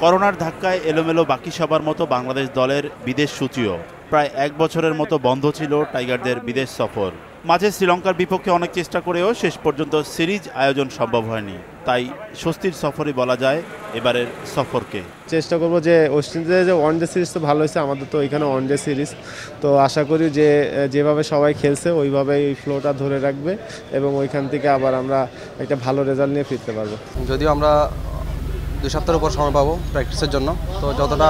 করোনার ধাক্কায় এলোমেলো বাকি সবার মতো বাংলাদেশ দলের বিদেশ সূচিও। প্রায় এক বছরের মতো বন্ধ ছিল টাইগারদের বিদেশ সফর। মাঝে শ্রীলঙ্কার বিপক্ষে অনেক চেষ্টা করেও শেষ পর্যন্ত সিরিজ আয়োজন সম্ভব হয়নি। তাই স্বস্তির সফরই বলা যায় এবারের সফরকে। চেষ্টা করব যে ওয়েস্ট ইন্ডিজে যে ওয়ান ডে সিরিজ তো ভালো হয়েছে আমাদের তো এখানে ওয়ান ডে সিরিজ। তো আশা করি যে যেভাবে সবাই খেলছে ওইভাবে এই ফ্লোটা ধরে রাখবে এবং ওইখান থেকে আবার আমরা একটা ভালো রেজাল্ট নিয়ে ফিরতে পারব। যদিও আমরা দুই সপ্তাহের উপর সময় পাবো প্র্যাকটিসের জন্য তো যতটা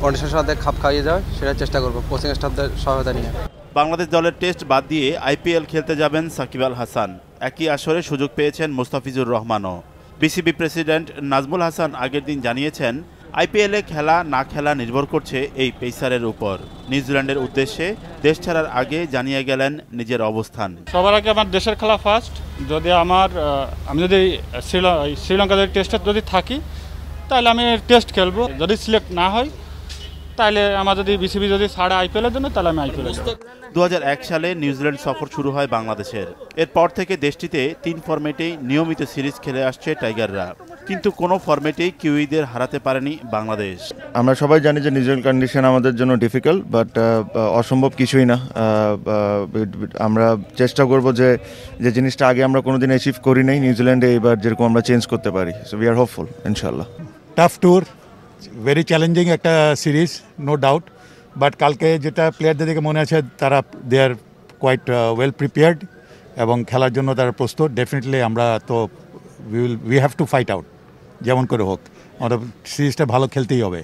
কন্ডিশনের সাথে খাপ খাইয়ে যায় সেটা চেষ্টা করব কোচিং স্টাফদের সহায়তা নিয়ে। বাংলাদেশ দলের টেস্ট বাদ দিয়ে আইপিএল খেলতে যাবেন সাকিব আল হাসান। একই আসরে সুযোগ পেয়েছেন মোস্তাফিজুর রহমানও। বিসিবি প্রেসিডেন্ট নাজমুল হাসান আগের দিন জানিয়েছেন আইপিএলে খেলা না খেলা নির্ভর করছে এই পেসারের উপর। নিউজিল্যান্ডের উদ্দেশ্যে দেশ ছাড়ার আগে জানিয়ে গেলেন নিজের অবস্থান। সবার আগে আমার দেশের খেলা ফার্স্ট যদি আমার আমি যদি শ্রীল- এই শ্রীলঙ্কাদের টেস্টে যদি থাকি তাহলে আমি টেস্ট খেলব। যদি সিলেক্ট না হয় তাহলে আমার যদি বিসিবি যদি ছাড়ে আইপিএলের জন্য তাহলে আমি আইপিএলে দু সালে নিউজিল্যান্ড সফর শুরু হয় বাংলাদেশের। এরপর থেকে দেশটিতে তিন ফরম্যাটেই নিয়মিত সিরিজ খেলে আসছে টাইগাররা। কিন্তু কোনো ফরম্যাটেই কিউইদের হারাতে পারেনি বাংলাদেশ। আমরা সবাই জানি যে নিজের কন্ডিশন আমাদের জন্য ডিফিকাল্ট বাট অসম্ভব কিছুই না। আমরা চেষ্টা করব যে যে জিনিসটা আগে আমরা কোনোদিন অ্যাচিভ করি নাই নিউজিল্যান্ডে এবার যেরকম আমরা চেঞ্জ করতে পারি। সো উই আর হোপফুল ইনশাল্লাহ টাফ ট্যুর ভেরি চ্যালেঞ্জিং একটা সিরিজ নো ডাউট বাট কালকে যেটা প্লেয়ারদের দেখে মনে আছে, তারা they are quite well prepared এবং খেলার জন্য তারা প্রস্তুত। ডেফিনেটলি আমরা তো will we have to fight out যেমন করে হোক। আমাদের সিরিজটা ভালো খেলতেই হবে।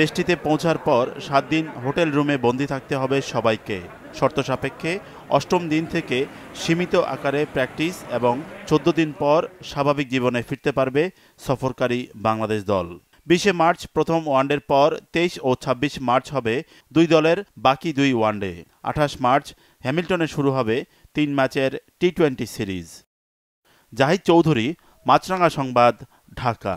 দেশটিতে পৌঁছার পর সাত দিন হোটেল রুমে বন্দি থাকতে হবে সবাইকে। শর্ত সাপেক্ষে অষ্টম দিন থেকে সীমিত আকারে প্র্যাকটিস এবং চোদ্দ দিন পর স্বাভাবিক জীবনে ফিরতে পারবে সফরকারী বাংলাদেশ দল। বিশে মার্চ প্রথম ওয়ানডের পর তেইশ ও ২৬ মার্চ হবে দুই দলের বাকি দুই ওয়ানডে। আঠাশ মার্চ হ্যামিল্টনে শুরু হবে তিন ম্যাচের T twenty series. Zahid Chowdhury Maasranga সংবাদ, ঢাকা।